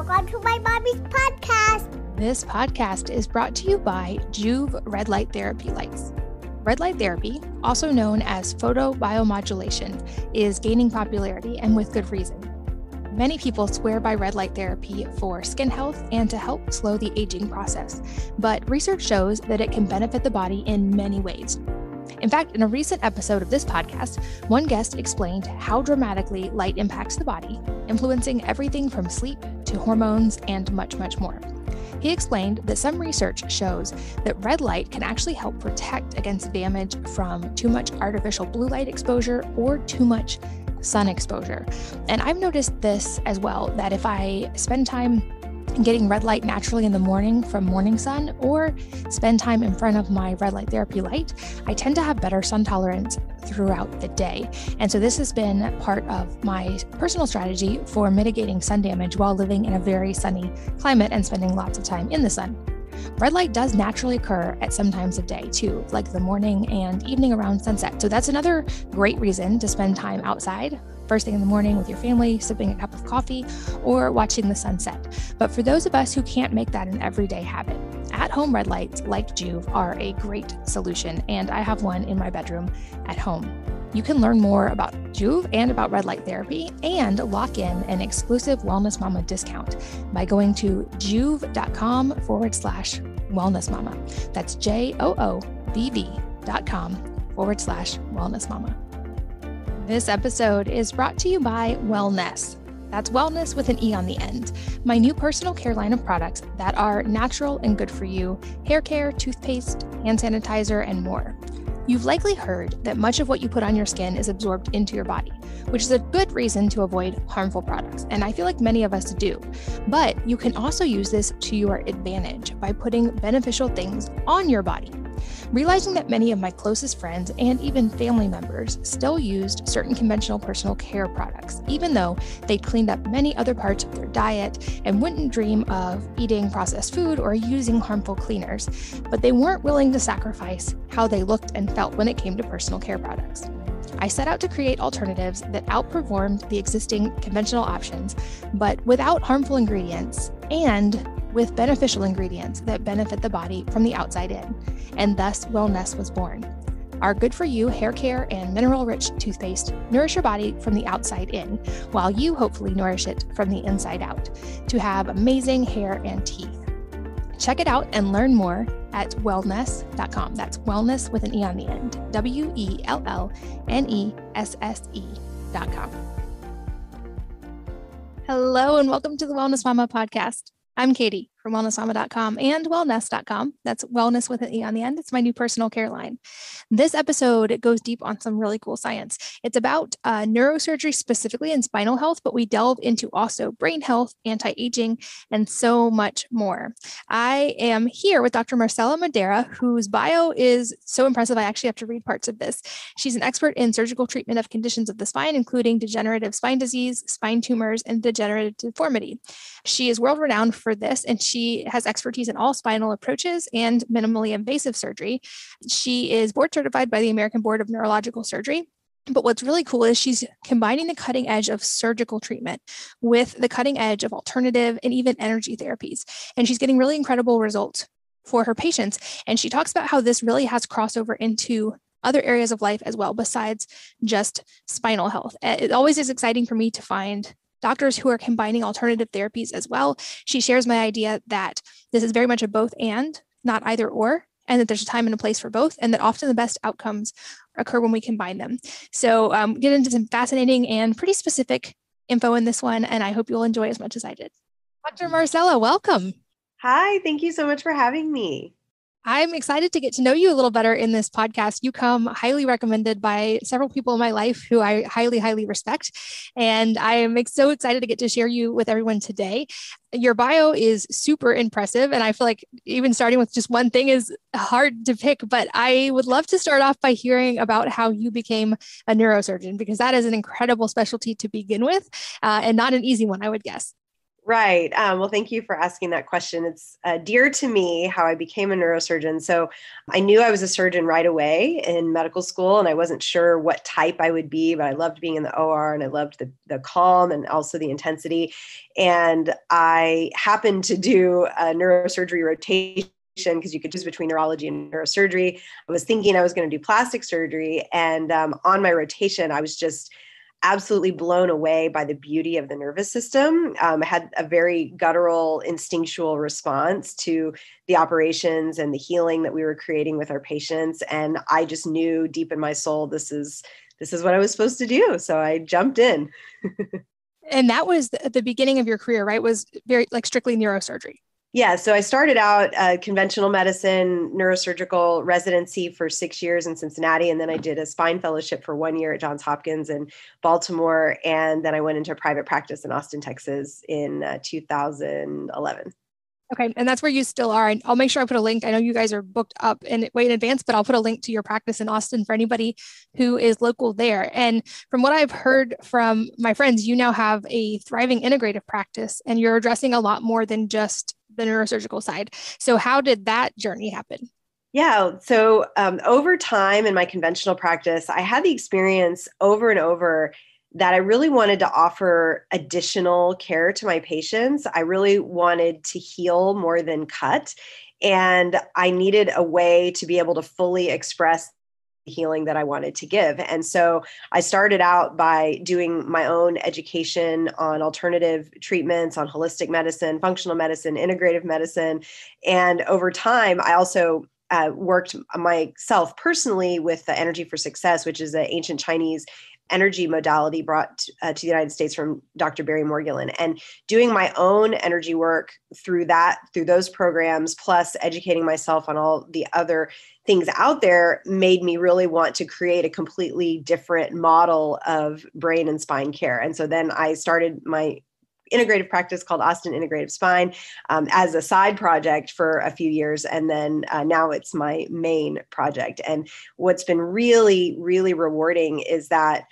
Welcome to my mommy's podcast. This podcast is brought to you by Joovv Red Light Therapy Lights. Red light therapy, also known as photobiomodulation, is gaining popularity and with good reason. Many people swear by red light therapy for skin health and to help slow the aging process, but research shows that it can benefit the body in many ways, in fact, in a recent episode of this podcast, one guest explained how dramatically light impacts the body, influencing everything from sleep to hormones and much, much more. He explained that some research shows that red light can actually help protect against damage from too much artificial blue light exposure or too much sun exposure. And I've noticed this as well that if I spend time getting red light naturally in the morning from morning sun or spend time in front of my red light therapy light, I tend to have better sun tolerance throughout the day. And so this has been part of my personal strategy for mitigating sun damage while living in a very sunny climate and spending lots of time in the sun. Red light does naturally occur at some times of day too, like the morning and evening around sunset. So that's another great reason to spend time outside first thing in the morning with your family, sipping a cup of coffee, or watching the sunset. But for those of us who can't make that an everyday habit, at home red lights like Joovv are a great solution, and I have one in my bedroom at home. You can learn more about Joovv and about red light therapy and lock in an exclusive Wellness Mama discount by going to joovv.com forward slash wellness mama. That's J O O V V dot com forward slash wellness mama. This episode is brought to you by Wellnesse. That's wellnesse with an E on the end. My new personal care line of products that are natural and good for you hair care, toothpaste, hand sanitizer, and more. You've likely heard that much of what you put on your skin is absorbed into your body, which is a good reason to avoid harmful products, and I feel like many of us do. But you can also use this to your advantage by putting beneficial things on your body realizing that many of my closest friends and even family members still used certain conventional personal care products, even though they'd cleaned up many other parts of their diet and wouldn't dream of eating processed food or using harmful cleaners, but they weren't willing to sacrifice how they looked and felt when it came to personal care products. I set out to create alternatives that outperformed the existing conventional options, but without harmful ingredients and with beneficial ingredients that benefit the body from the outside in, and thus Wellnesse was born. Our good for you hair care and mineral rich toothpaste nourish your body from the outside in, while you hopefully nourish it from the inside out to have amazing hair and teeth. Check it out and learn more at wellnesse.com. That's wellnesse with an E on the end. W E L L N E S S E.com. Hello, and welcome to the Wellness Mama podcast. I'm Katie from wellnessmama.com and wellnesse.com. That's wellnesse with an E on the end. It's my new personal care line. This episode goes deep on some really cool science. It's about uh, neurosurgery specifically and spinal health, but we delve into also brain health, anti aging, and so much more. I am here with Dr. Marcella Madera, whose bio is so impressive. I actually have to read parts of this. She's an expert in surgical treatment of conditions of the spine, including degenerative spine disease, spine tumors, and degenerative deformity. She is world renowned for this, and she has expertise in all spinal approaches and minimally invasive surgery. She is board certified by the American Board of Neurological Surgery. But what's really cool is she's combining the cutting edge of surgical treatment with the cutting edge of alternative and even energy therapies. And she's getting really incredible results for her patients. And she talks about how this really has crossover into other areas of life as well, besides just spinal health. Uh, it always is exciting for me to find doctors who are combining alternative therapies as well. She shares my idea that this is very much a both and, not either or, and that there's a time and a place for both, and that often the best outcomes occur when we combine them. So, um, get into some fascinating and pretty specific info in this one, and I hope you'll enjoy as much as I did. Dr. Marcella, welcome. Hi, thank you so much for having me. I'm excited to get to know you a little better in this podcast. You come highly recommended by several people in my life who I highly, highly respect. And I am so excited to get to share you with everyone today. Your bio is super impressive. And I feel like even starting with just one thing is hard to pick. But I would love to start off by hearing about how you became a neurosurgeon, because that is an incredible specialty to begin with uh, and not an easy one, I would guess. Right. Um, well, thank you for asking that question. It's uh, dear to me how I became a neurosurgeon. So I knew I was a surgeon right away in medical school, and I wasn't sure what type I would be, but I loved being in the OR and I loved the, the calm and also the intensity. And I happened to do a neurosurgery rotation because you could choose between neurology and neurosurgery. I was thinking I was going to do plastic surgery. And um, on my rotation, I was just absolutely blown away by the beauty of the nervous system. Um, had a very guttural, instinctual response to the operations and the healing that we were creating with our patients. And I just knew deep in my soul, this is this is what I was supposed to do. So I jumped in. and that was the beginning of your career, right? Was very like strictly neurosurgery. Yeah, so I started out uh, conventional medicine neurosurgical residency for six years in Cincinnati, and then I did a spine fellowship for one year at Johns Hopkins in Baltimore, and then I went into private practice in Austin, Texas in uh, 2011. Okay, and that's where you still are. And I'll make sure I put a link. I know you guys are booked up in way in advance, but I'll put a link to your practice in Austin for anybody who is local there. And from what I've heard from my friends, you now have a thriving integrative practice, and you're addressing a lot more than just the neurosurgical side. So, how did that journey happen? Yeah. So, um, over time in my conventional practice, I had the experience over and over that I really wanted to offer additional care to my patients. I really wanted to heal more than cut. And I needed a way to be able to fully express healing that I wanted to give. And so I started out by doing my own education on alternative treatments, on holistic medicine, functional medicine, integrative medicine. And over time, I also uh, worked myself personally with the Energy for Success, which is an ancient Chinese energy modality brought uh, to the United States from Dr. Barry Morguelan and doing my own energy work through that through those programs plus educating myself on all the other things out there made me really want to create a completely different model of brain and spine care and so then I started my integrative practice called Austin Integrative Spine um, as a side project for a few years. And then uh, now it's my main project. And what's been really, really rewarding is that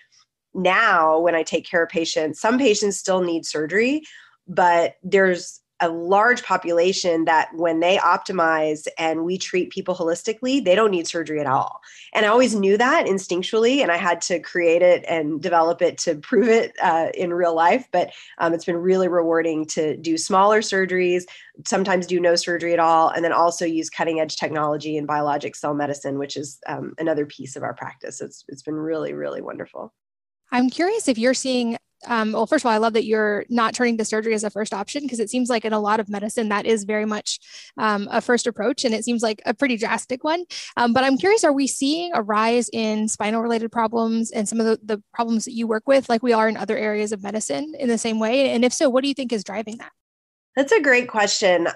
now when I take care of patients, some patients still need surgery, but there's a large population that when they optimize and we treat people holistically, they don't need surgery at all. And I always knew that instinctually, and I had to create it and develop it to prove it uh, in real life. But um, it's been really rewarding to do smaller surgeries, sometimes do no surgery at all, and then also use cutting edge technology in biologic cell medicine, which is um, another piece of our practice. It's, it's been really, really wonderful. I'm curious if you're seeing um, well, first of all, I love that you're not turning to surgery as a first option because it seems like in a lot of medicine that is very much um, a first approach, and it seems like a pretty drastic one. Um, but I'm curious, are we seeing a rise in spinal related problems and some of the, the problems that you work with, like we are in other areas of medicine, in the same way? And if so, what do you think is driving that? That's a great question.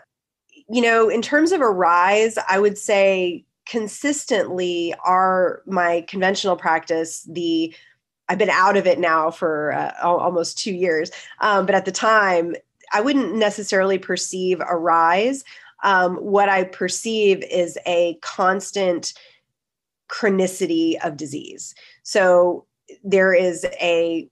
You know, in terms of a rise, I would say consistently are my conventional practice the I've been out of it now for uh, almost two years. Um, but at the time, I wouldn't necessarily perceive a rise. Um, what I perceive is a constant chronicity of disease. So there is a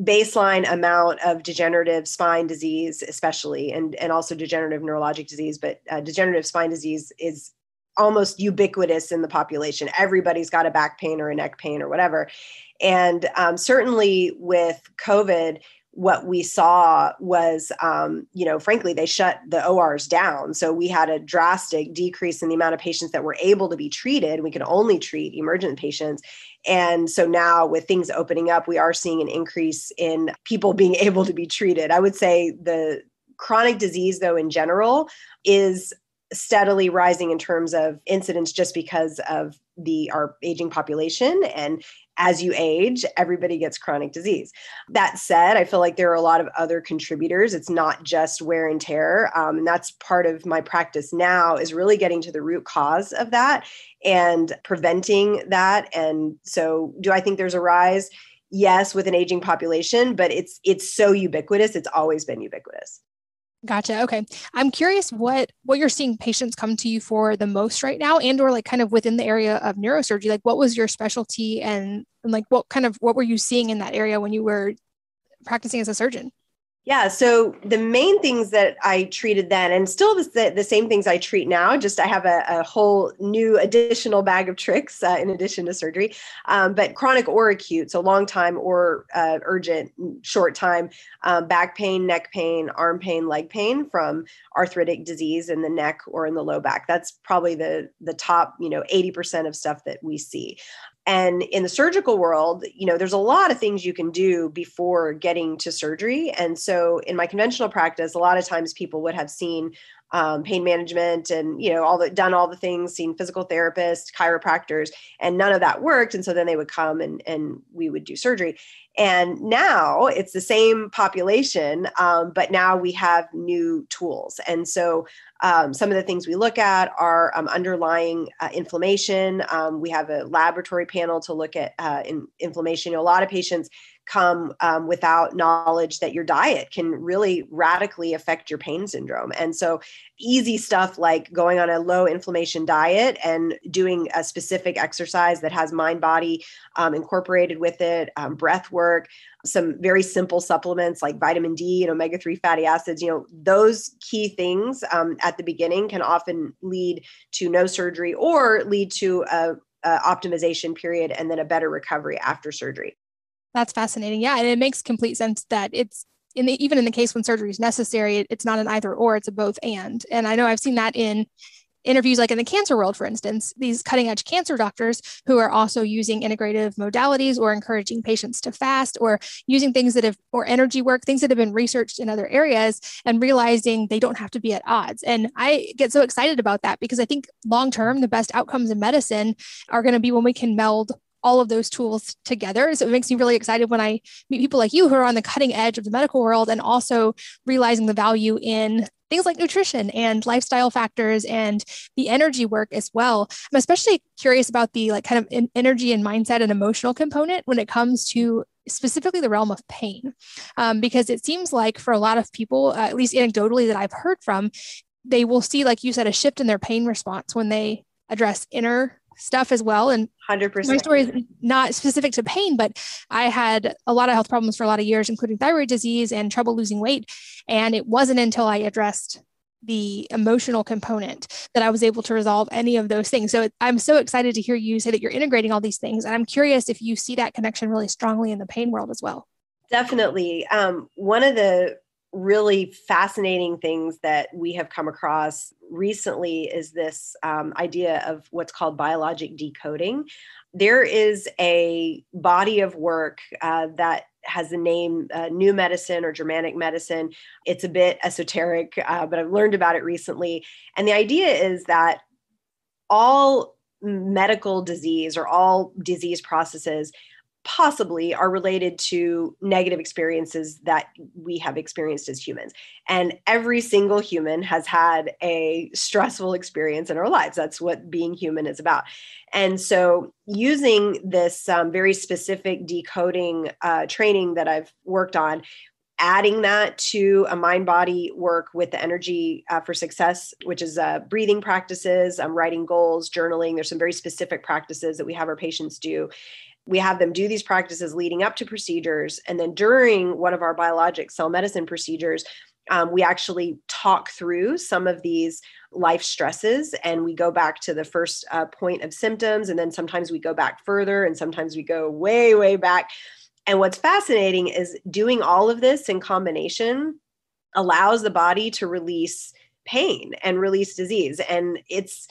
baseline amount of degenerative spine disease, especially, and, and also degenerative neurologic disease, but uh, degenerative spine disease is almost ubiquitous in the population. Everybody's got a back pain or a neck pain or whatever. And um, certainly with COVID, what we saw was, um, you know, frankly, they shut the ORs down. So we had a drastic decrease in the amount of patients that were able to be treated. We could only treat emergent patients. And so now, with things opening up, we are seeing an increase in people being able to be treated. I would say the chronic disease, though, in general, is steadily rising in terms of incidence just because of the our aging population and as you age, everybody gets chronic disease. That said, I feel like there are a lot of other contributors. It's not just wear and tear. Um, and that's part of my practice now is really getting to the root cause of that and preventing that. And so, do I think there's a rise? Yes, with an aging population, but it's it's so ubiquitous. It's always been ubiquitous. Gotcha. Okay. I'm curious what what you're seeing patients come to you for the most right now and or like kind of within the area of neurosurgery. Like what was your specialty and, and like what kind of what were you seeing in that area when you were practicing as a surgeon? Yeah. So the main things that I treated then, and still the, the same things I treat now, just I have a, a whole new additional bag of tricks uh, in addition to surgery. Um, but chronic or acute, so long time or uh, urgent, short time, um, back pain, neck pain, arm pain, leg pain from arthritic disease in the neck or in the low back. That's probably the the top, you know, 80% of stuff that we see. And in the surgical world, you know, there's a lot of things you can do before getting to surgery. And so in my conventional practice, a lot of times people would have seen um, pain management and you know all the done all the things seen physical therapists chiropractors and none of that worked. And so then they would come and and we would do surgery. And now it's the same population um, but now we have new tools. And so um, some of the things we look at are um, underlying uh, inflammation. Um, we have a laboratory panel to look at uh, in, inflammation. You know, a lot of patients come um, without knowledge that your diet can really radically affect your pain syndrome. And so, easy stuff like going on a low inflammation diet and doing a specific exercise that has mind body um, incorporated with it, um, breath work, some very simple supplements like vitamin D and omega 3 fatty acids. You know, those key things um, at the beginning can often lead to no surgery or lead to a, a optimization period and then a better recovery after surgery. That's fascinating. Yeah, and it makes complete sense that it's in the even in the case when surgery is necessary, it's not an either or, it's a both and. And I know I've seen that in interviews like in the cancer world for instance these cutting edge cancer doctors who are also using integrative modalities or encouraging patients to fast or using things that have or energy work things that have been researched in other areas and realizing they don't have to be at odds and i get so excited about that because i think long term the best outcomes in medicine are going to be when we can meld all of those tools together. So it makes me really excited when I meet people like you who are on the cutting edge of the medical world and also realizing the value in things like nutrition and lifestyle factors and the energy work as well. I'm especially curious about the like kind of energy and mindset and emotional component when it comes to specifically the realm of pain, um, because it seems like for a lot of people, uh, at least anecdotally that I've heard from, they will see, like you said, a shift in their pain response when they address inner stuff as well. And 100%. My story is not specific to pain, but I had a lot of health problems for a lot of years, including thyroid disease and trouble losing weight. And it wasn't until I addressed the emotional component that I was able to resolve any of those things. So I'm so excited to hear you say that you're integrating all these things. And I'm curious if you see that connection really strongly in the pain world as well. Definitely. Um, one of the really fascinating things that we have come across recently is this um, idea of what's called biologic decoding. There is a body of work uh, that has the name uh, New Medicine or Germanic Medicine. It's a bit esoteric, uh, but I've learned about it recently. And the idea is that all medical disease or all disease processes possibly are related to negative experiences that we have experienced as humans. And every single human has had a stressful experience in our lives. That's what being human is about. And so, using this um, very specific decoding uh, training that I've worked on, adding that to a mind body work with the energy uh, for success which is uh, breathing practices um, writing goals journaling there's some very specific practices that we have our patients do we have them do these practices leading up to procedures. And then during one of our biologic cell medicine procedures, um, we actually talk through some of these life stresses and we go back to the first uh, point of symptoms. And then sometimes we go back further and sometimes we go way, way back. And what's fascinating is doing all of this in combination allows the body to release pain and release disease. And it's,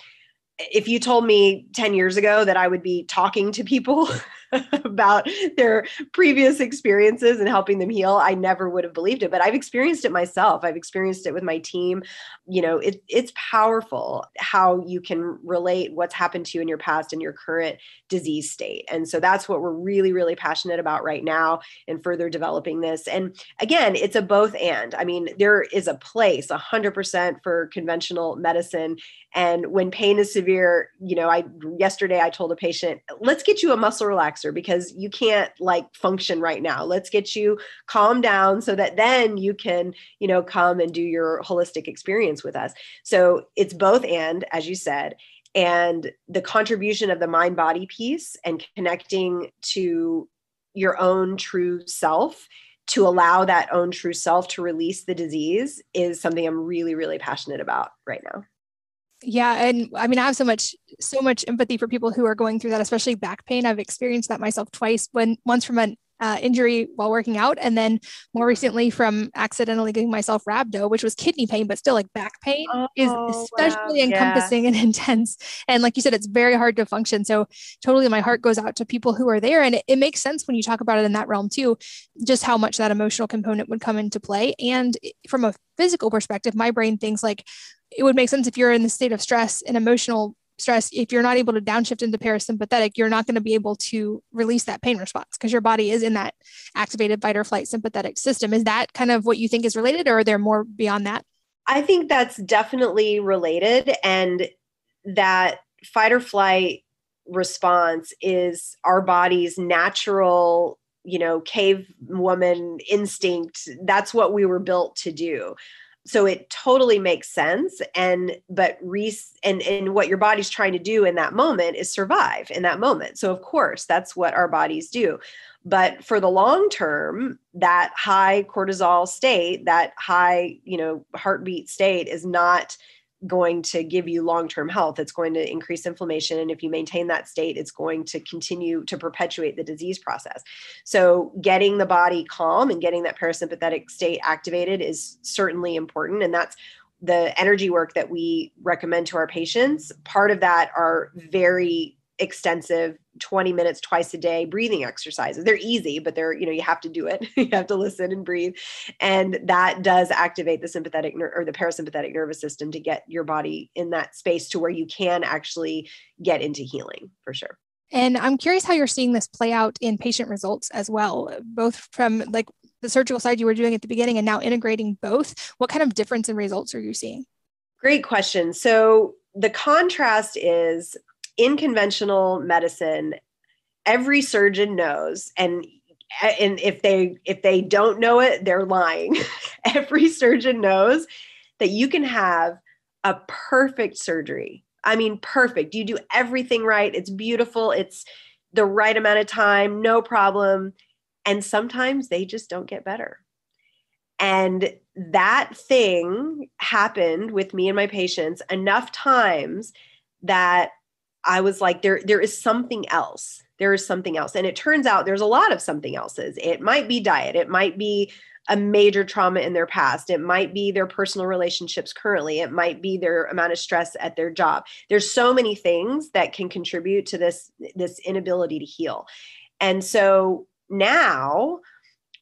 if you told me 10 years ago that I would be talking to people about their previous experiences and helping them heal, I never would have believed it. But I've experienced it myself. I've experienced it with my team. You know, it, it's powerful how you can relate what's happened to you in your past and your current disease state. And so that's what we're really, really passionate about right now and further developing this. And again, it's a both and. I mean, there is a place 100% for conventional medicine. And when pain is severe, you know, I yesterday I told a patient, let's get you a muscle relaxer because you can't like function right now. Let's get you calm down so that then you can, you know, come and do your holistic experience with us. So it's both and, as you said, and the contribution of the mind body piece and connecting to your own true self to allow that own true self to release the disease is something I'm really, really passionate about right now. Yeah. And I mean, I have so much, so much empathy for people who are going through that, especially back pain. I've experienced that myself twice when once from an uh, injury while working out. And then more recently from accidentally giving myself rhabdo, which was kidney pain, but still like back pain oh, is especially wow. encompassing yeah. and intense. And like you said, it's very hard to function. So totally my heart goes out to people who are there. And it, it makes sense when you talk about it in that realm too, just how much that emotional component would come into play. And from a physical perspective, my brain thinks like, it would make sense if you're in the state of stress and emotional stress, if you're not able to downshift into parasympathetic, you're not going to be able to release that pain response because your body is in that activated fight or flight sympathetic system. Is that kind of what you think is related, or are there more beyond that? I think that's definitely related. And that fight or flight response is our body's natural you know cave woman instinct that's what we were built to do so it totally makes sense and but re and and what your body's trying to do in that moment is survive in that moment. So of course that's what our bodies do. But for the long term that high cortisol state that high you know heartbeat state is not going to give you long-term health it's going to increase inflammation and if you maintain that state it's going to continue to perpetuate the disease process. So getting the body calm and getting that parasympathetic state activated is certainly important and that's the energy work that we recommend to our patients. Part of that are very extensive 20 minutes twice a day breathing exercises. They're easy, but they're, you know, you have to do it. you have to listen and breathe. And that does activate the sympathetic ner- or the parasympathetic nervous system to get your body in that space to where you can actually get into healing for sure. And I'm curious how you're seeing this play out in patient results as well, both from like the surgical side you were doing at the beginning and now integrating both. What kind of difference in results are you seeing? Great question. So the contrast is in conventional medicine, every surgeon knows, and and if they if they don't know it, they're lying. every surgeon knows that you can have a perfect surgery. I mean, perfect. You do everything right. It's beautiful. It's the right amount of time, no problem. And sometimes they just don't get better. And that thing happened with me and my patients enough times that I was like, there, there is something else. There is something else. And it turns out there's a lot of something else's. It might be diet, it might be a major trauma in their past. It might be their personal relationships currently. It might be their amount of stress at their job. There's so many things that can contribute to this this inability to heal. And so now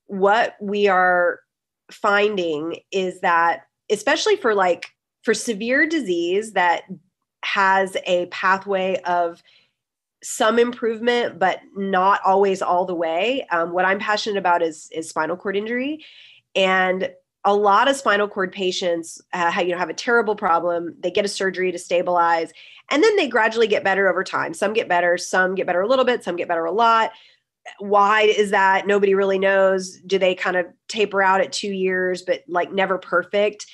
what we are finding is that especially for like for severe disease that has a pathway of some improvement, but not always all the way. Um, what I'm passionate about is is spinal cord injury, and a lot of spinal cord patients, uh, you know, have a terrible problem. They get a surgery to stabilize, and then they gradually get better over time. Some get better, some get better a little bit, some get better a lot. Why is that? Nobody really knows. Do they kind of taper out at two years, but like never perfect?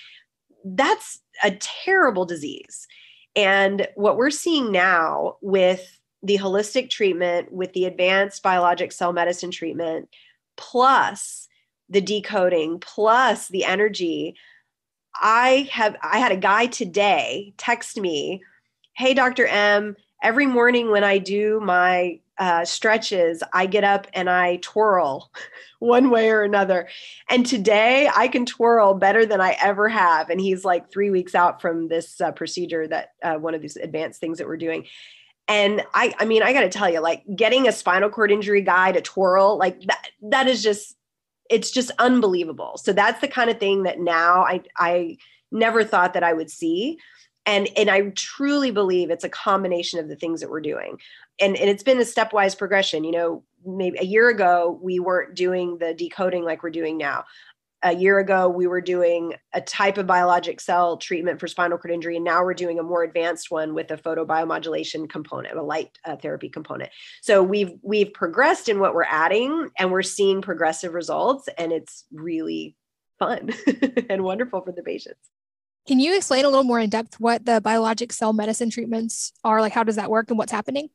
That's a terrible disease and what we're seeing now with the holistic treatment, with the advanced biologic cell medicine treatment, plus the decoding, plus the energy, I have I had a guy today text me, "Hey Dr. M, every morning when I do my uh, stretches, I get up and I twirl one way or another. And today I can twirl better than I ever have. And he's like three weeks out from this uh, procedure that uh, one of these advanced things that we're doing. And I, I mean, I got to tell you, like getting a spinal cord injury guy to twirl, like that, that is just, it's just unbelievable. So that's the kind of thing that now I, I never thought that I would see and and i truly believe it's a combination of the things that we're doing. And and it's been a stepwise progression. You know maybe a year ago we weren't doing the decoding like we're doing now. A year ago we were doing a type of biologic cell treatment for spinal cord injury and now we're doing a more advanced one with a photobiomodulation component a light uh, therapy component. So we've we've progressed in what we're adding and we're seeing progressive results and it's really fun and wonderful for the patients can you explain a little more in depth what the biologic cell medicine treatments are like how does that work and what's happening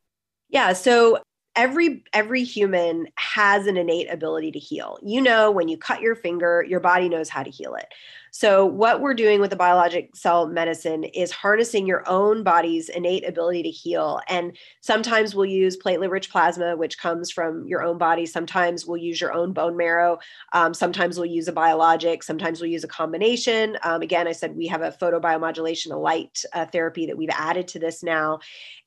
yeah. So every every human has an innate ability to heal. You know when you cut your finger, your body knows how to heal it. So, what we're doing with the biologic cell medicine is harnessing your own body's innate ability to heal. And sometimes we'll use platelet rich plasma, which comes from your own body. Sometimes we'll use your own bone marrow. Um, sometimes we'll use a biologic. Sometimes we'll use a combination. Um, again, I said we have a photobiomodulation, a light uh, therapy that we've added to this now.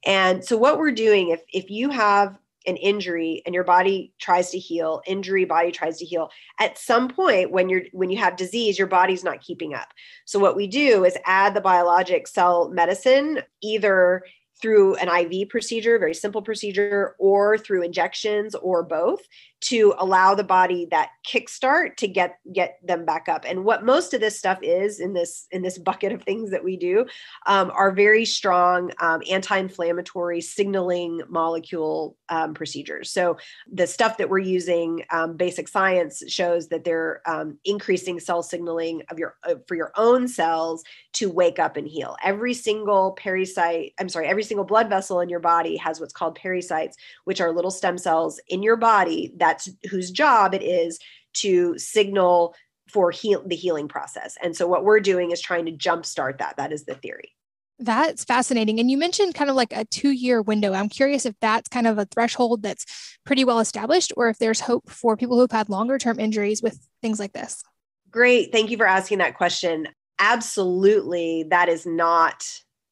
And so, what we're doing, if, if you have an injury and your body tries to heal injury body tries to heal. At some point when you're when you have disease your body's not keeping up. So what we do is add the biologic cell medicine either through an IV procedure, very simple procedure, or through injections or both to allow the body that kickstart to get get them back up. And what most of this stuff is in this in this bucket of things that we do um, are very strong um, anti-inflammatory signaling molecule um, procedures. So the stuff that we're using um, basic science shows that they're um, increasing cell signaling of your uh, for your own cells to wake up and heal. Every single pericyte i'm sorry every single blood vessel in your body has what's called pericytes which are little stem cells in your body that that's whose job it is to signal for heal the healing process. And so what we're doing is trying to jumpstart that. That is the theory. That's fascinating. And you mentioned kind of like a two year window. I'm curious if that's kind of a threshold that's pretty well established or if there's hope for people who've had longer term injuries with things like this. Great. Thank you for asking that question. Absolutely. That is not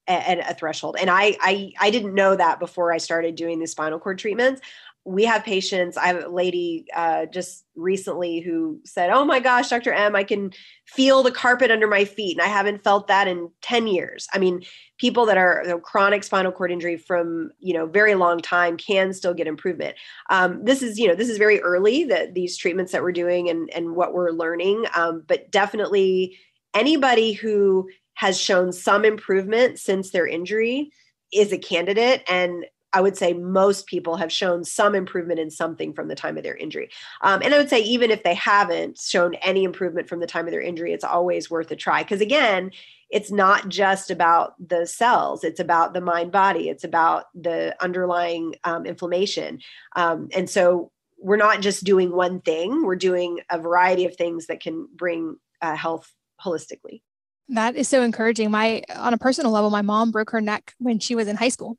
a, a threshold. And I, I, I didn't know that before I started doing the spinal cord treatments we have patients. I have a lady uh, just recently who said, "Oh my gosh, Dr. M, I can feel the carpet under my feet, and I haven't felt that in ten years." I mean, people that are you know, chronic spinal cord injury from you know very long time can still get improvement. Um, this is you know this is very early that these treatments that we're doing and and what we're learning, um, but definitely anybody who has shown some improvement since their injury is a candidate and I would say most people have shown some improvement in something from the time of their injury. Um, and I would say, even if they haven't shown any improvement from the time of their injury, it's always worth a try. Because again, it's not just about the cells, it's about the mind body, it's about the underlying um, inflammation. Um, and so we're not just doing one thing, we're doing a variety of things that can bring uh, health holistically. That is so encouraging. My on a personal level, my mom broke her neck when she was in high school.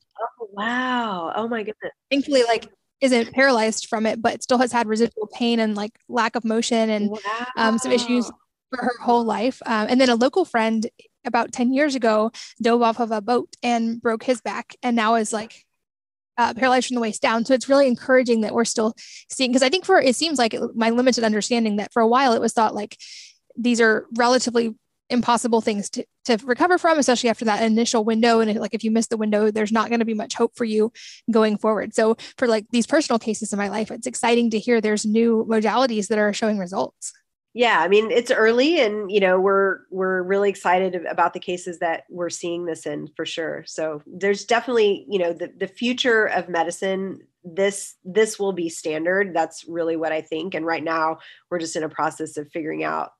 Wow. Oh my goodness. Thankfully, like isn't paralyzed from it, but still has had residual pain and like lack of motion and wow. um, some issues for her whole life. Um, and then a local friend about 10 years ago dove off of a boat and broke his back and now is like uh, paralyzed from the waist down. So it's really encouraging that we're still seeing, because I think for it seems like my limited understanding that for a while it was thought like these are relatively impossible things to, to recover from, especially after that initial window. And like if you miss the window, there's not going to be much hope for you going forward. So for like these personal cases in my life, it's exciting to hear there's new modalities that are showing results. Yeah, I mean it's early, and you know we're we're really excited about the cases that we're seeing this in for sure. So there's definitely you know the the future of medicine. This this will be standard. That's really what I think. And right now we're just in a process of figuring out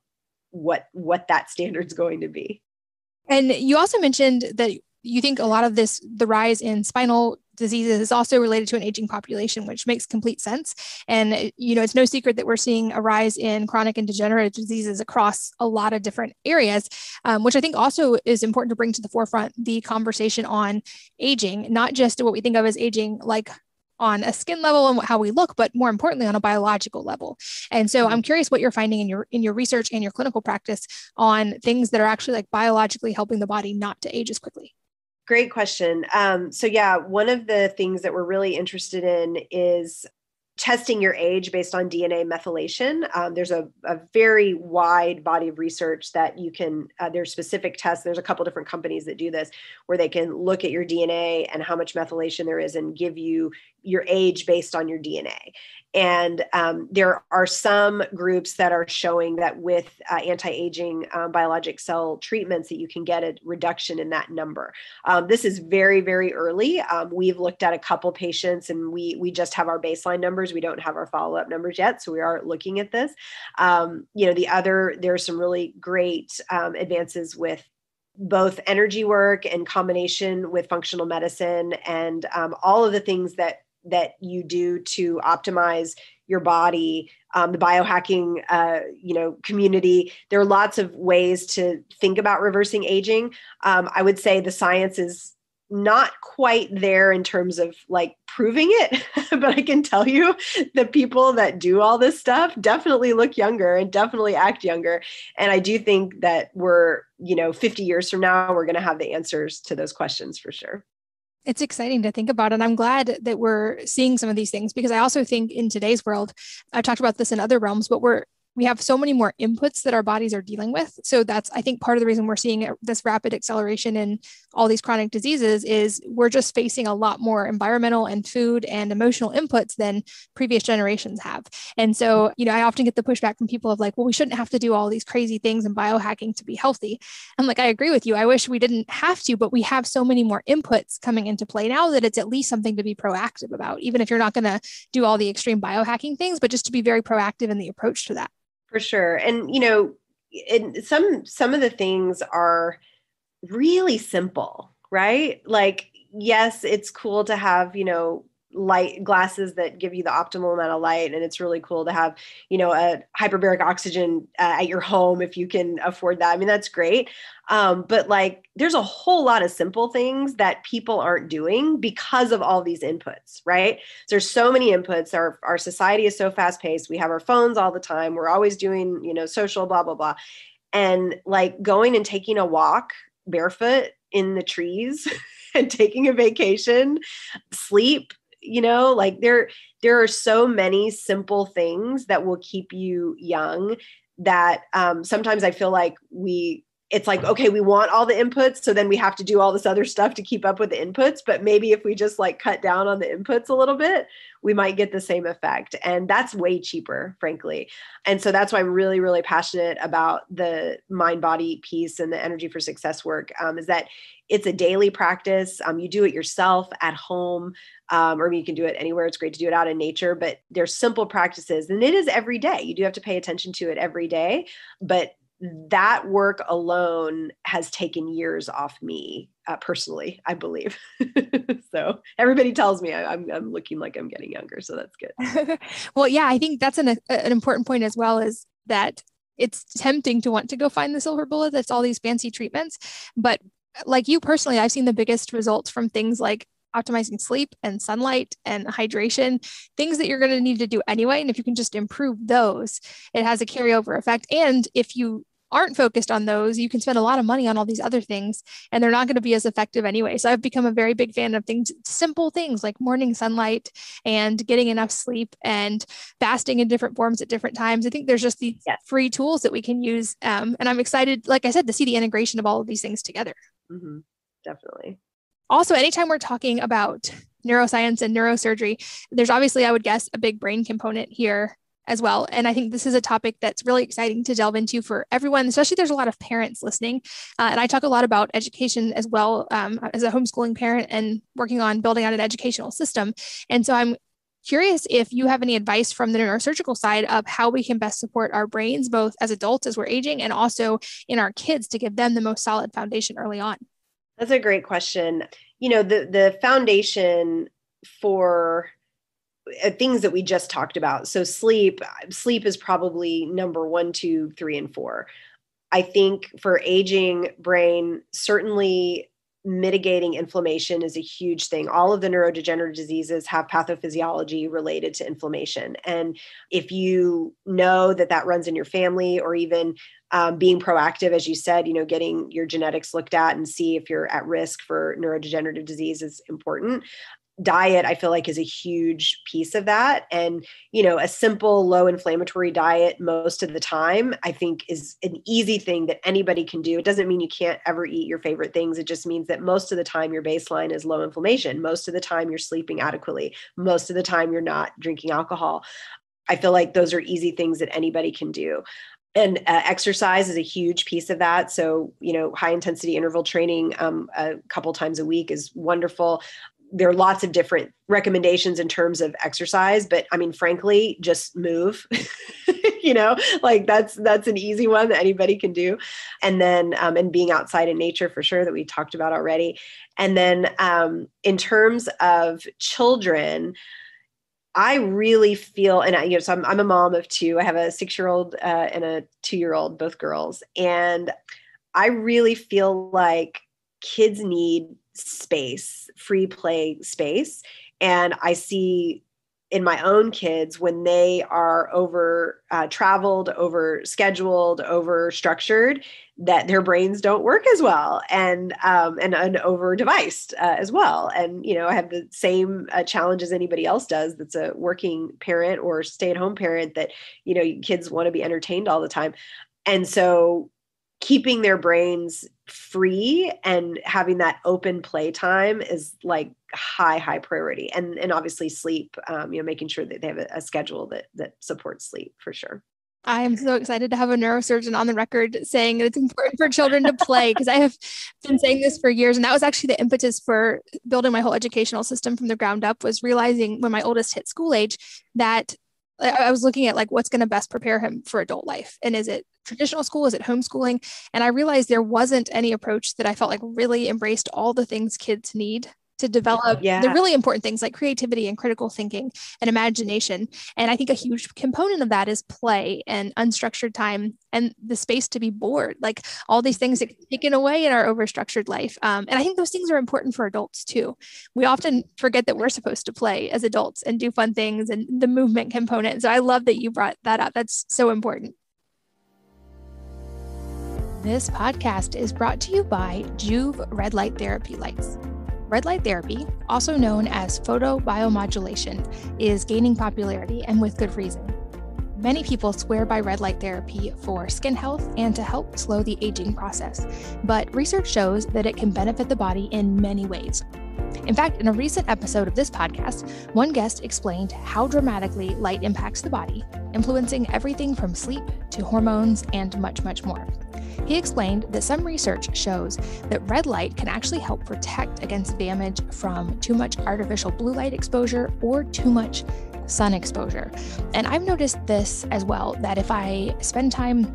what what that standard's going to be. And you also mentioned that you think a lot of this the rise in spinal diseases is also related to an aging population which makes complete sense and you know it's no secret that we're seeing a rise in chronic and degenerative diseases across a lot of different areas um, which i think also is important to bring to the forefront the conversation on aging not just what we think of as aging like on a skin level and how we look, but more importantly on a biological level. And so mm-hmm. I'm curious what you're finding in your in your research and your clinical practice on things that are actually like biologically helping the body not to age as quickly. Great question. Um, so yeah, one of the things that we're really interested in is testing your age based on DNA methylation. Um, there's a, a, very wide body of research that you can, uh, there's specific tests. There's a couple different companies that do this where they can look at your DNA and how much methylation there is and give you your age based on your DNA. And um, there are some groups that are showing that with uh, anti-aging um, biologic cell treatments that you can get a reduction in that number. Um, this is very, very early. Um, we've looked at a couple patients and we we just have our baseline numbers. We don't have our follow-up numbers yet, so we are looking at this. Um, you know, the other there's some really great um, advances with both energy work and combination with functional medicine and um, all of the things that that you do to optimize your body um, the biohacking uh, you know community. There are lots of ways to think about reversing aging. Um, i would say the science is not quite there in terms of like proving it but i can tell you the people that do all this stuff definitely look younger and definitely act younger. And i do think that we're you know 50 years from now we're going to have the answers to those questions for sure it's exciting to think about. And I'm glad that we're seeing some of these things because I also think in today's world, I've talked about this in other realms, but we're we have so many more inputs that our bodies are dealing with. So that's, I think, part of the reason we're seeing this rapid acceleration in all these chronic diseases is we're just facing a lot more environmental and food and emotional inputs than previous generations have. And so, you know, I often get the pushback from people of like, well, we shouldn't have to do all these crazy things and biohacking to be healthy. I'm like, I agree with you. I wish we didn't have to, but we have so many more inputs coming into play now that it's at least something to be proactive about, even if you're not going to do all the extreme biohacking things, but just to be very proactive in the approach to that. For sure. And you know, it, some some of the things are really simple, right? Like yes, it's cool to have, you know, light glasses that give you the optimal amount of light. And it's really cool to have you know a hyperbaric oxygen uh, at your home if you can afford that. I mean that's great. Um, but like there's a whole lot of simple things that people aren't doing because of all these inputs right? So there's so many inputs. Our our society is so fast paced we have our phones all the time. We're always doing you know social blah blah blah. And like going and taking a walk barefoot in the trees and taking a vacation sleep you know like there there are so many simple things that will keep you young that um, sometimes i feel like we it's like okay we want all the inputs so then we have to do all this other stuff to keep up with the inputs. But maybe if we just like cut down on the inputs a little bit we might get the same effect. And that's way cheaper frankly. And so that's why i'm really really passionate about the mind body piece and the energy for success work um, is that it's a daily practice. Um, you do it yourself at home um, or you can do it anywhere. It's great to do it out in nature but there's simple practices and it is every day. You do have to pay attention to it every day but that work alone has taken years off me uh, personally i believe so everybody tells me I, am I'm, I'm looking like i'm getting younger so that's good well yeah i think that's an, an important point as well is that it's tempting to want to go find the silver bullet that's all these fancy treatments but like you personally i've seen the biggest results from things like optimizing sleep and sunlight and hydration, things that you're going to need to do anyway. And if you can just improve those, it has a carryover effect. And if you aren't focused on those, you can spend a lot of money on all these other things and they're not going to be as effective anyway. So I've become a very big fan of things, simple things like morning sunlight and getting enough sleep and fasting in different forms at different times. I think there's just these yes. free tools that we can use. Um, and I'm excited, like I said, to see the integration of all of these things together. Mm-hmm. Definitely. Also, anytime we're talking about neuroscience and neurosurgery, there's obviously, I would guess, a big brain component here as well. And I think this is a topic that's really exciting to delve into for everyone, especially there's a lot of parents listening. Uh, and I talk a lot about education as well um, as a homeschooling parent and working on building out an educational system. And so I'm curious if you have any advice from the neurosurgical side of how we can best support our brains, both as adults as we're aging and also in our kids to give them the most solid foundation early on. That's a great question. You know, the the foundation for things that we just talked about. So sleep, sleep is probably number one, two, three, and four. I think for aging brain, certainly mitigating inflammation is a huge thing. All of the neurodegenerative diseases have pathophysiology related to inflammation. And if you know that that runs in your family or even um, being proactive, as you said, you know, getting your genetics looked at and see if you're at risk for neurodegenerative disease is important diet i feel like is a huge piece of that. And you know a simple low inflammatory diet most of the time i think is an easy thing that anybody can do. It doesn't mean you can't ever eat your favorite things. It just means that most of the time your baseline is low inflammation. Most of the time you're sleeping adequately. Most of the time you're not drinking alcohol. I feel like those are easy things that anybody can do. And uh, exercise is a huge piece of that. So you know high intensity interval training um, a couple times a week is wonderful there are lots of different recommendations in terms of exercise but i mean frankly just move you know like that's that's an easy one that anybody can do and then um, and being outside in nature for sure that we talked about already and then um, in terms of children I really feel, and I, you know, so I'm, I'm a mom of two. I have a six year old uh, and a two year old, both girls. And I really feel like kids need space, free play space. And I see in my own kids when they are over uh, traveled, over scheduled, over structured, that their brains don't work as well, and um, and, and over deviced uh, as well. And you know, I have the same uh, challenge as anybody else does. That's a working parent or stay at home parent. That you know, kids want to be entertained all the time, and so keeping their brains free and having that open play time is like high high priority and and obviously sleep um, you know making sure that they have a, a schedule that that supports sleep for sure I am so excited to have a neurosurgeon on the record saying it's important for children to play because I have been saying this for years. And that was actually the impetus for building my whole educational system from the ground up was realizing when my oldest hit school age that I was looking at like what's going to best prepare him for adult life. And is it traditional school? Is it homeschooling? And I realized there wasn't any approach that I felt like really embraced all the things kids need to develop yeah. the really important things like creativity and critical thinking and imagination. And I think a huge component of that is play and unstructured time and the space to be bored, like all these things that get taken away in our overstructured life. Um, and I think those things are important for adults too. We often forget that we're supposed to play as adults and do fun things and the movement component. So I love that you brought that up. That's so important. This podcast is brought to you by Joovv Red Light Therapy Lights. Red light therapy, also known as photobiomodulation, is gaining popularity and with good reason. Many people swear by red light therapy for skin health and to help slow the aging process, but research shows that it can benefit the body in many ways. In fact, in a recent episode of this podcast, one guest explained how dramatically light impacts the body, influencing everything from sleep to hormones and much, much more. He explained that some research shows that red light can actually help protect against damage from too much artificial blue light exposure or too much sun exposure. And I've noticed this as well that if I spend time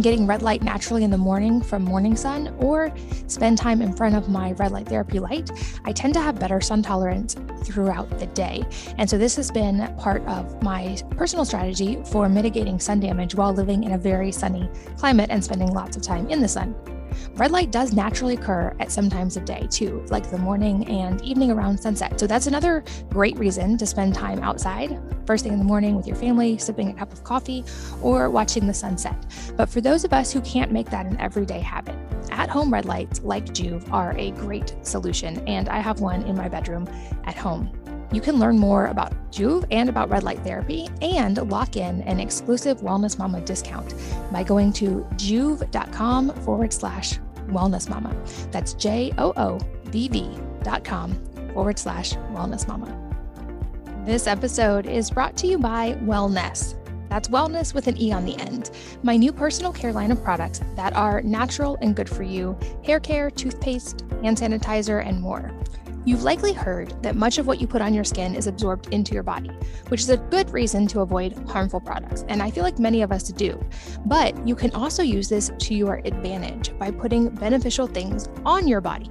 getting red light naturally in the morning from morning sun or spend time in front of my red light therapy light, I tend to have better sun tolerance throughout the day. And so this has been part of my personal strategy for mitigating sun damage while living in a very sunny climate and spending lots of time in the sun. Red light does naturally occur at some times of day too, like the morning and evening around sunset. So that's another great reason to spend time outside, first thing in the morning with your family, sipping a cup of coffee, or watching the sunset. But for those of us who can't make that an everyday habit, at home red lights like Joovv are a great solution, and I have one in my bedroom at home. You can learn more about Joovv and about red light therapy and lock in an exclusive Wellnesse Mama discount by going to joovv.com forward slash wellness mama. That's J O O V V dot com forward slash wellness mama. This episode is brought to you by Wellness. That's wellness with an E on the end. My new personal care line of products that are natural and good for you hair care, toothpaste, hand sanitizer, and more. You've likely heard that much of what you put on your skin is absorbed into your body, which is a good reason to avoid harmful products, and I feel like many of us do. But you can also use this to your advantage by putting beneficial things on your body.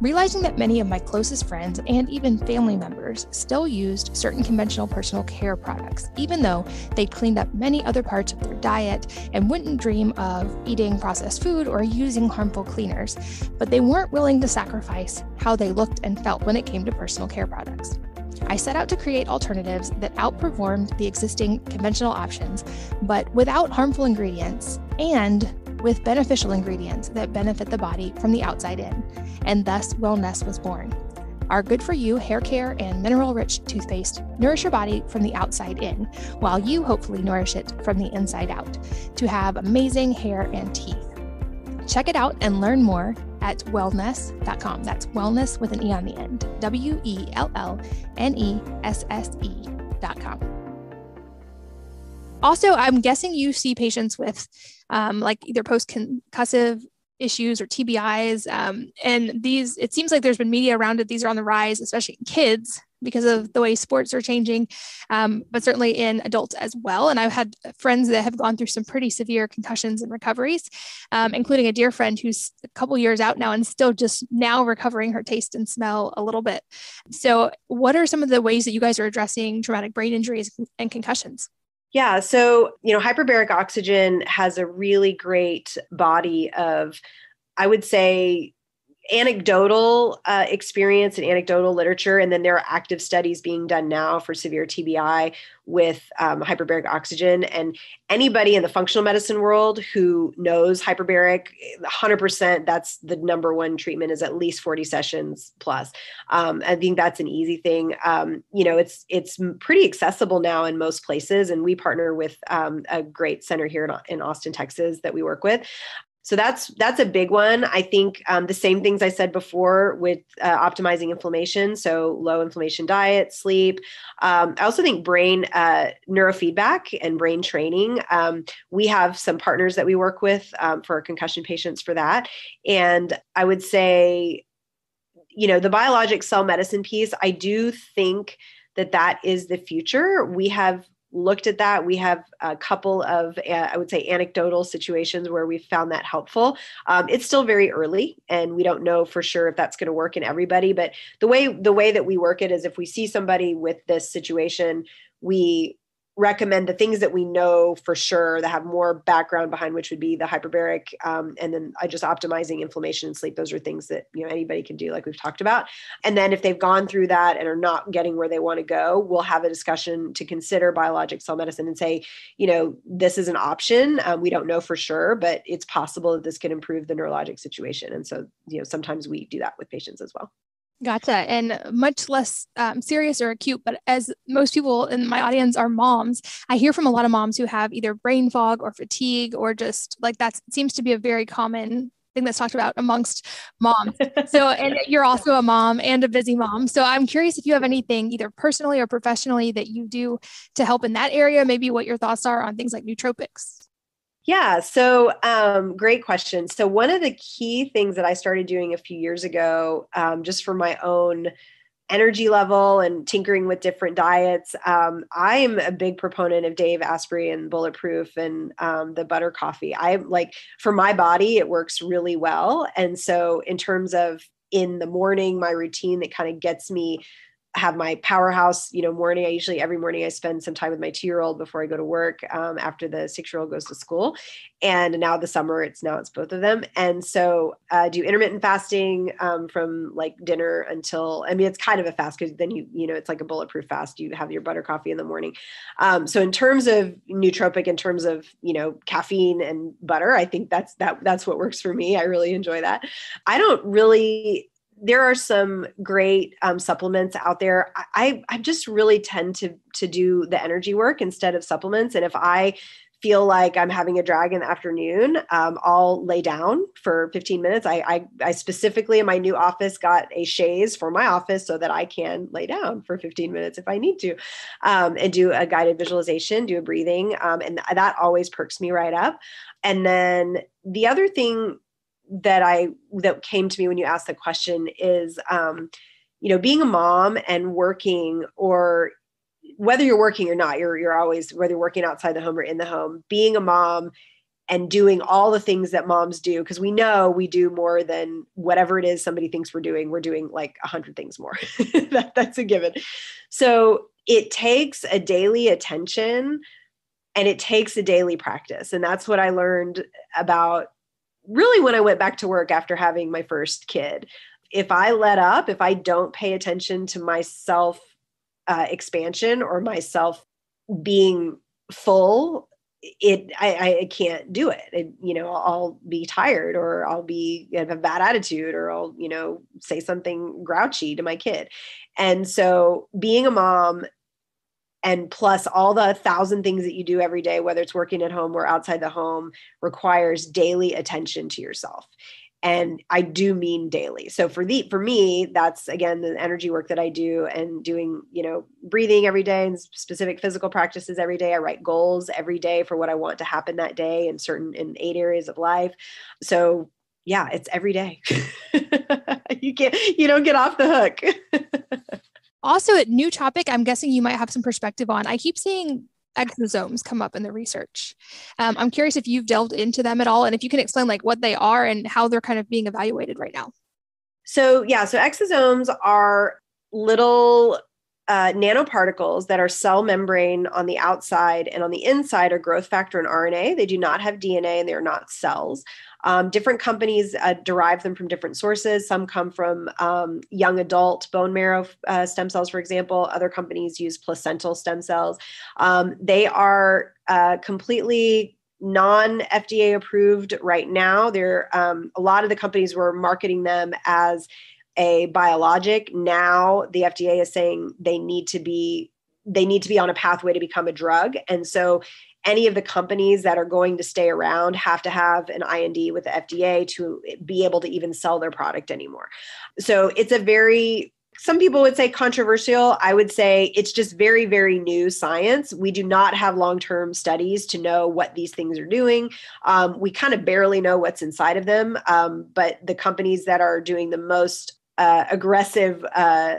Realizing that many of my closest friends and even family members still used certain conventional personal care products, even though they'd cleaned up many other parts of their diet and wouldn't dream of eating processed food or using harmful cleaners, but they weren't willing to sacrifice how they looked and felt when it came to personal care products. I set out to create alternatives that outperformed the existing conventional options, but without harmful ingredients and with beneficial ingredients that benefit the body from the outside in, and thus Wellnesse was born. Our good for you hair care and mineral rich toothpaste nourish your body from the outside in, while you hopefully nourish it from the inside out to have amazing hair and teeth. Check it out and learn more at wellnesse.com. That's wellness with an E on the end. W E L L N E S S E.com. Also, I'm guessing you see patients with um, like either post concussive issues or TBIs. Um, and these, it seems like there's been media around it. These are on the rise, especially in kids because of the way sports are changing, um, but certainly in adults as well. And I've had friends that have gone through some pretty severe concussions and recoveries, um, including a dear friend who's a couple years out now and still just now recovering her taste and smell a little bit. So, what are some of the ways that you guys are addressing traumatic brain injuries and concussions? Yeah. So, you know, hyperbaric oxygen has a really great body of, I would say, anecdotal uh, experience and anecdotal literature, and then there are active studies being done now for severe TBI with um, hyperbaric oxygen. And anybody in the functional medicine world who knows hyperbaric, 100%, that's the number one treatment is at least 40 sessions plus. Um, I think that's an easy thing. Um, you know, it's it's pretty accessible now in most places, and we partner with um, a great center here in, in Austin, Texas that we work with so that's that's a big one. I think um, the same things i said before with uh, optimizing inflammation. So low inflammation diet sleep. Um, i also think brain uh, neurofeedback and brain training. Um, we have some partners that we work with um, for concussion patients for that. And i would say you know the biologic cell medicine piece i do think that that is the future. We have looked at that. We have a couple of, uh, I would say, anecdotal situations where we found that helpful. Um, it's still very early, and we don't know for sure if that's going to work in everybody. But the way the way that we work it is, if we see somebody with this situation, we recommend the things that we know for sure that have more background behind which would be the hyperbaric um, and then I just optimizing inflammation and sleep. Those are things that you know anybody can do like we've talked about. And then if they've gone through that and are not getting where they want to go we'll have a discussion to consider biologic cell medicine and say you know this is an option. Um, we don't know for sure but it's possible that this can improve the neurologic situation. And so you know sometimes we do that with patients as well Gotcha. And much less um, serious or acute, but as most people in my audience are moms, I hear from a lot of moms who have either brain fog or fatigue or just like that seems to be a very common thing that's talked about amongst moms. So, and you're also a mom and a busy mom. So, I'm curious if you have anything either personally or professionally that you do to help in that area, maybe what your thoughts are on things like nootropics. Yeah, so um, great question. So, one of the key things that I started doing a few years ago, um, just for my own energy level and tinkering with different diets, um, I'm a big proponent of Dave Asprey and Bulletproof and um, the butter coffee. I like for my body, it works really well. And so, in terms of in the morning, my routine that kind of gets me have my powerhouse you know morning. I usually every morning i spend some time with my two year old before i go to work um, after the six year old goes to school. And now the summer it's now it's both of them. And so uh, do intermittent fasting um, from like dinner until i mean it's kind of a fast because then you you know it's like a bulletproof fast. You have your butter coffee in the morning. Um, so in terms of nootropic in terms of you know caffeine and butter i think that's that that's what works for me. I really enjoy that. I don't really there are some great um, supplements out there. I, I just really tend to to do the energy work instead of supplements. And if I feel like I'm having a drag in the afternoon, um, I'll lay down for 15 minutes. I, I, I specifically in my new office got a chaise for my office so that I can lay down for 15 minutes if I need to, um, and do a guided visualization, do a breathing, um, and that always perks me right up. And then the other thing that I that came to me when you asked the question is um, you know being a mom and working or whether you're working or not you're you're always whether you're working outside the home or in the home being a mom and doing all the things that moms do because we know we do more than whatever it is somebody thinks we're doing we're doing like a hundred things more. That, that's a given. So it takes a daily attention and it takes a daily practice. And that's what i learned about really when I went back to work after having my first kid. If I let up, if I don't pay attention to myself uh, expansion or myself being full, it I, I can't do it. it. You know, I'll be tired or I'll be have a bad attitude or I'll you know say something grouchy to my kid. And so, being a mom and plus all the thousand things that you do every day whether it's working at home or outside the home requires daily attention to yourself and i do mean daily so for the for me that's again the energy work that i do and doing you know breathing every day and specific physical practices every day i write goals every day for what i want to happen that day in certain in eight areas of life so yeah, it's every day. you can't, you don't get off the hook. also, a new topic I'm guessing you might have some perspective on. I keep seeing exosomes come up in the research. Um, I'm curious if you've delved into them at all and if you can explain like what they are and how they're kind of being evaluated right now. So, yeah, so exosomes are little uh, nanoparticles that are cell membrane on the outside and on the inside are growth factor and RNA. They do not have DNA and they're not cells. Um, different companies uh, derive them from different sources. Some come from um, young adult bone marrow uh, stem cells, for example. Other companies use placental stem cells. Um, they are uh, completely non FDA approved right now. There, um, a lot of the companies were marketing them as a biologic. Now the FDA is saying they need to be they need to be on a pathway to become a drug, and so any of the companies that are going to stay around have to have an IND with the FDA to be able to even sell their product anymore. So it's a very some people would say controversial. I would say it's just very, very new science. We do not have long term studies to know what these things are doing. Um, we kind of barely know what's inside of them. Um, but the companies that are doing the most uh, aggressive uh,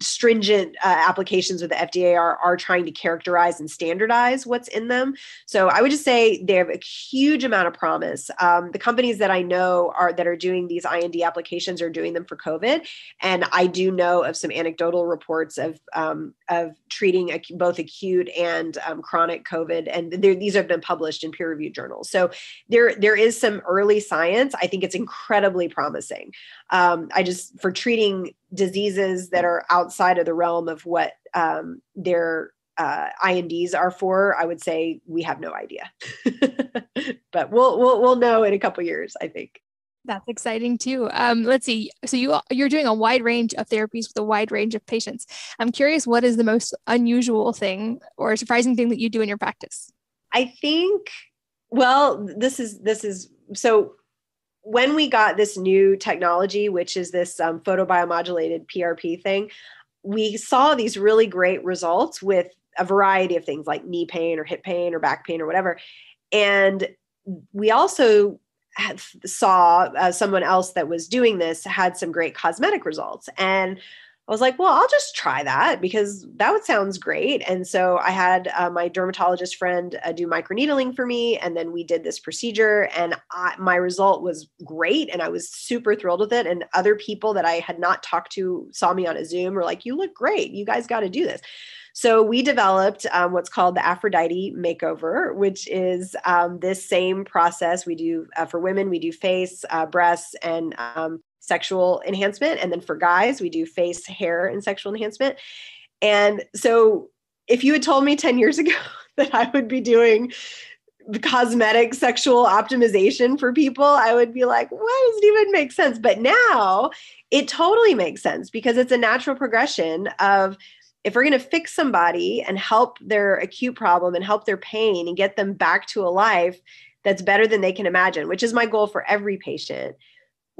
stringent uh, applications with the FDA are, are trying to characterize and standardize what's in them. So I would just say they have a huge amount of promise. Um, the companies that I know are that are doing these IND applications are doing them for COVID, and I do know of some anecdotal reports of um, of treating ac- both acute and um, chronic COVID, and these have been published in peer reviewed journals. So there there is some early science. I think it's incredibly promising. Um, I just for treating diseases that are outside of the realm of what um, their uh, INDs are for, I would say we have no idea. but we'll we'll we'll know in a couple years, I think. That's exciting too. Um, let's see. So you you're doing a wide range of therapies with a wide range of patients. I'm curious, what is the most unusual thing or surprising thing that you do in your practice? I think. Well, this is this is so when we got this new technology, which is this um, photobiomodulated PRP thing, we saw these really great results with a variety of things like knee pain or hip pain or back pain or whatever. And we also saw uh, someone else that was doing this had some great cosmetic results. And I was like, well, I'll just try that because that would sounds great. And so I had uh, my dermatologist friend uh, do microneedling for me. And then we did this procedure, and I, my result was great. And I was super thrilled with it. And other people that I had not talked to saw me on a Zoom were like, you look great. You guys got to do this. So we developed um, what's called the Aphrodite makeover, which is um, this same process we do uh, for women. We do face, uh, breasts, and um, sexual enhancement. And then for guys, we do face, hair, and sexual enhancement. And so if you had told me 10 years ago that I would be doing cosmetic sexual optimization for people, I would be like, what does it even make sense? But now it totally makes sense because it's a natural progression of if we're going to fix somebody and help their acute problem and help their pain and get them back to a life that's better than they can imagine, which is my goal for every patient,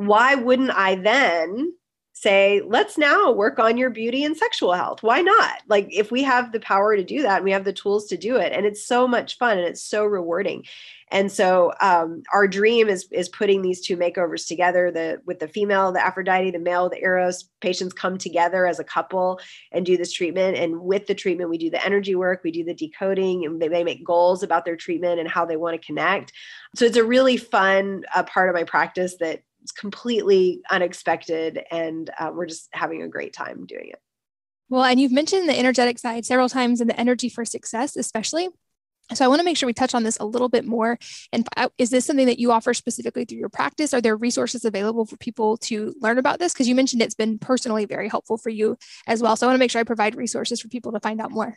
why wouldn't I then say, let's now work on your beauty and sexual health? Why not? Like, if we have the power to do that and we have the tools to do it, and it's so much fun and it's so rewarding. And so, um, our dream is is putting these two makeovers together. The with the female, the Aphrodite, the male, the Eros. Patients come together as a couple and do this treatment. And with the treatment, we do the energy work, we do the decoding, and they, they make goals about their treatment and how they want to connect. So it's a really fun uh, part of my practice that completely unexpected and uh, we're just having a great time doing it well and you've mentioned the energetic side several times and the energy for success especially so I want to make sure we touch on this a little bit more. And uh, is this something that you offer specifically through your practice? Are there resources available for people to learn about this? Because you mentioned it's been personally very helpful for you as well. So I want to make sure I provide resources for people to find out more.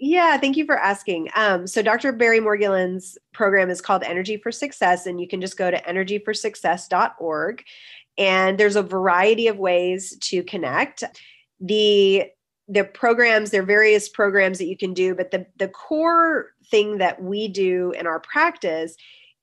Yeah, thank you for asking. Um, so, Dr. Barry Morguelan's program is called Energy for Success, and you can just go to energyforsuccess.org. And there's a variety of ways to connect. The the programs, there are various programs that you can do, but the, the core thing that we do in our practice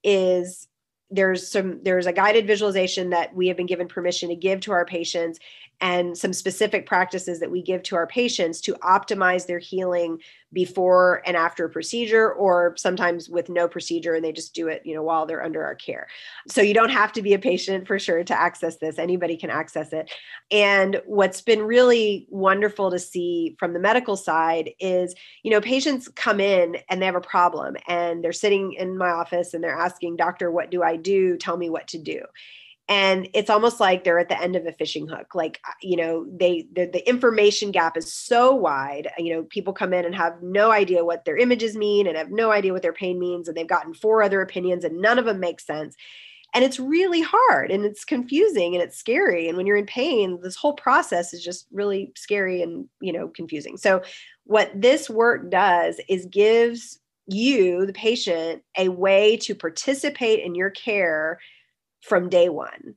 is there's some there's a guided visualization that we have been given permission to give to our patients and some specific practices that we give to our patients to optimize their healing before and after a procedure or sometimes with no procedure and they just do it you know while they're under our care. So you don't have to be a patient for sure to access this. Anybody can access it. And what's been really wonderful to see from the medical side is you know patients come in and they have a problem and they're sitting in my office and they're asking doctor what do i do? Tell me what to do and it's almost like they're at the end of a fishing hook. Like uh, you know they the, the, information gap is so wide. You know people come in and have no idea what their images mean and have no idea what their pain means. And they've gotten four other opinions and none of them make sense. And it's really hard and it's confusing and it's scary. And when you're in pain this whole process is just really scary and you know confusing. So what this work does is gives you the patient a way to participate in your care from day one.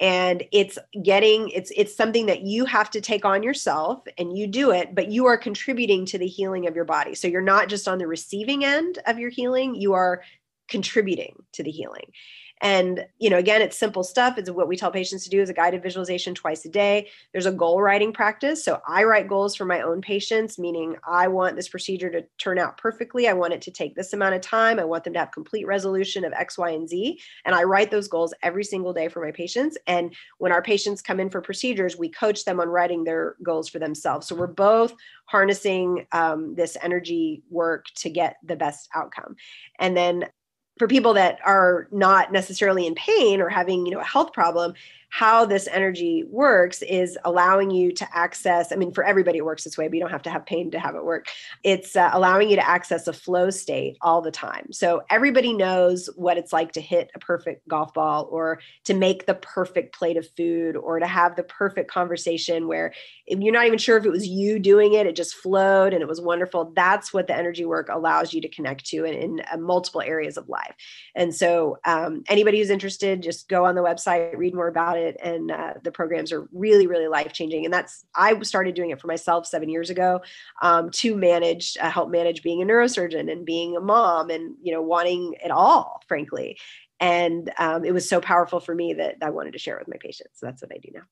And it's getting it's it's something that you have to take on yourself and you do it but you are contributing to the healing of your body. So you're not just on the receiving end of your healing you are contributing to the healing and, you know, again, it's simple stuff. It's what we tell patients to do is a guided visualization twice a day. There's a goal writing practice. So I write goals for my own patients, meaning I want this procedure to turn out perfectly. I want it to take this amount of time. I want them to have complete resolution of X, Y, and Z. And I write those goals every single day for my patients. And when our patients come in for procedures, we coach them on writing their goals for themselves. So we're both harnessing um, this energy work to get the best outcome. And then for people that are not necessarily in pain or having you know a health problem how this energy works is allowing you to access i mean for everybody it works this way but you don't have to have pain to have it work. It's uh, allowing you to access a flow state all the time. So everybody knows what it's like to hit a perfect golf ball or to make the perfect plate of food or to have the perfect conversation where you're not even sure if it was you doing it it just flowed and it was wonderful. That's what the energy work allows you to connect to in, in uh, multiple areas of life. And so um, anybody who's interested just go on the website read more about it and uh, the programs are really really life changing and that's i started doing it for myself seven years ago um, to manage uh, help manage being a neurosurgeon and being a mom and you know wanting it all frankly. And um, it was so powerful for me that i wanted to share it with my patients. So that's what i do now.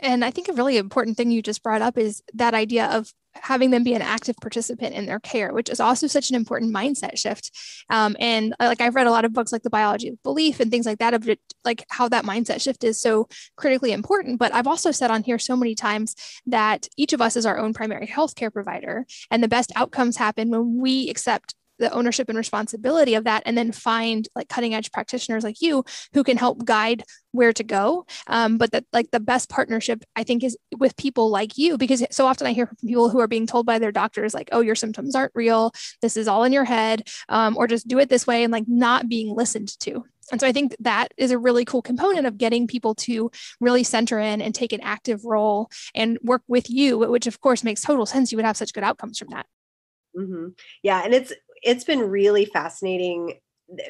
And I think a really important thing you just brought up is that idea of having them be an active participant in their care, which is also such an important mindset shift. Um, and uh, like I've read a lot of books like The Biology of Belief and things like that of like how that mindset shift is so critically important. But I've also said on here so many times that each of us is our own primary healthcare provider, and the best outcomes happen when we accept the ownership and responsibility of that and then find like cutting edge practitioners like you who can help guide where to go um, but that like the best partnership i think is with people like you because so often i hear from people who are being told by their doctors like oh your symptoms aren't real this is all in your head um, or just do it this way and like not being listened to and so I think that is a really cool component of getting people to really center in and take an active role and work with you, which of course makes total sense. You would have such good outcomes from that. Mm-hmm. Yeah, and it's it's been really fascinating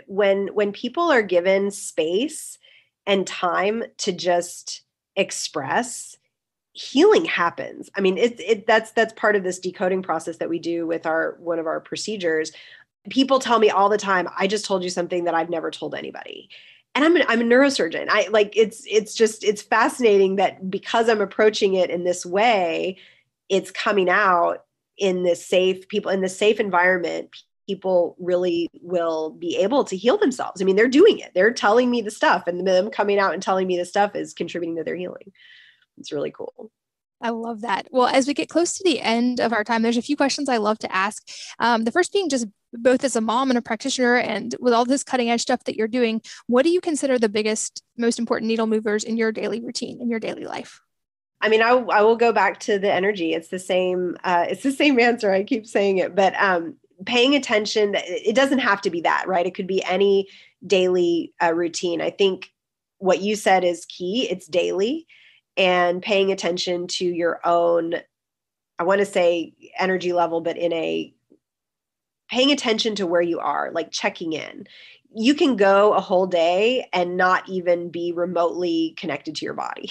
when when people are given space and time to just express healing happens. I mean it, that's that's part of this decoding process that we do with our one of our procedures. People tell me all the time i just told you something that i've never told anybody. And I'm, I'm a neurosurgeon. I like it's it's just it's fascinating that because i'm approaching it in this way it's coming out in this safe people in this safe environment people really will be able to heal themselves. I mean, they're doing it. They're telling me the stuff, and them coming out and telling me the stuff is contributing to their healing. It's really cool. I love that. Well, as we get close to the end of our time, there's a few questions I love to ask. Um, the first being just both as a mom and a practitioner, and with all this cutting edge stuff that you're doing, what do you consider the biggest, most important needle movers in your daily routine, in your daily life? I mean, I, I will go back to the energy. It's the same. Uh, it's the same answer. I keep saying it, but um, paying attention it doesn't have to be that right? It could be any daily uh, routine. I think what you said is key. It's daily and paying attention to your own i want to say energy level but in a paying attention to where you are like checking in you can go a whole day and not even be remotely connected to your body.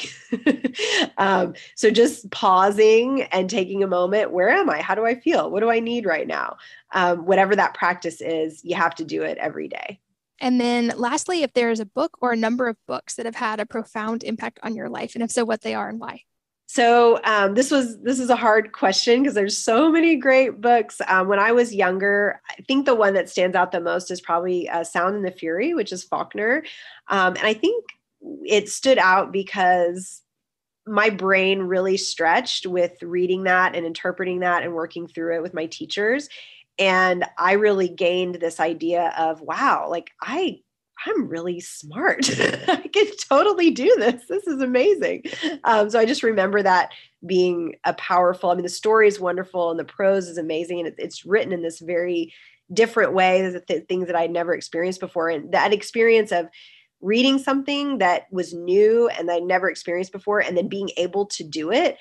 um, so just pausing and taking a moment where am I? How do I feel? What do I need right now? Um, whatever that practice is, you have to do it every day. And then, lastly, if there is a book or a number of books that have had a profound impact on your life, and if so, what they are and why. So um, this was this is a hard question because there's so many great books. Um, when I was younger, I think the one that stands out the most is probably uh, Sound and the Fury, which is Faulkner, um, and I think it stood out because my brain really stretched with reading that and interpreting that and working through it with my teachers and i really gained this idea of wow like i i'm really smart i can totally do this this is amazing um, so i just remember that being a powerful i mean the story is wonderful and the prose is amazing and it's written in this very different way the things that i'd never experienced before and that experience of reading something that was new and I'd never experienced before and then being able to do it,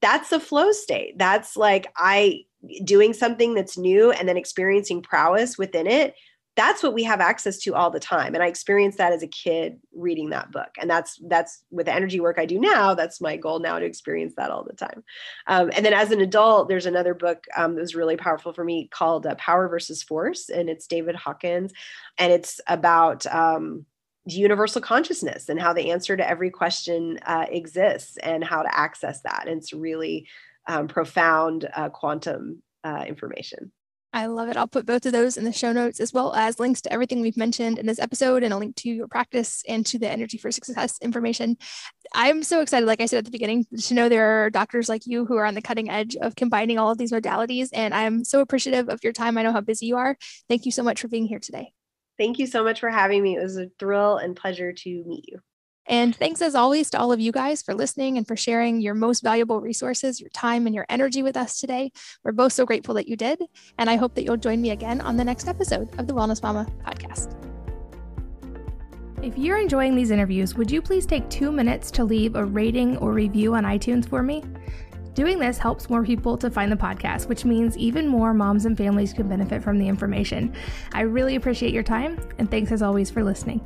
that's a flow state. That's like I doing something that's new and then experiencing prowess within it. That's what we have access to all the time. And I experienced that as a kid reading that book. And that's that's with the energy work I do now. That's my goal now to experience that all the time. Um, and then as an adult, there's another book um, that was really powerful for me called uh, Power versus Force. And it's David Hawkins. And it's about um, universal consciousness and how the answer to every question uh, exists and how to access that. And it's really um, profound uh, quantum uh, information. I love it. I'll put both of those in the show notes as well as links to everything we've mentioned in this episode and a link to your practice and to the Energy for Success information. I'm so excited, like I said at the beginning, to know there are doctors like you who are on the cutting edge of combining all of these modalities. And I'm so appreciative of your time. I know how busy you are. Thank you so much for being here today. Thank you so much for having me. It was a thrill and pleasure to meet you. And thanks as always to all of you guys for listening and for sharing your most valuable resources, your time, and your energy with us today. We're both so grateful that you did. And I hope that you'll join me again on the next episode of the Wellness Mama podcast. If you're enjoying these interviews, would you please take two minutes to leave a rating or review on iTunes for me? Doing this helps more people to find the podcast, which means even more moms and families can benefit from the information. I really appreciate your time, and thanks as always for listening.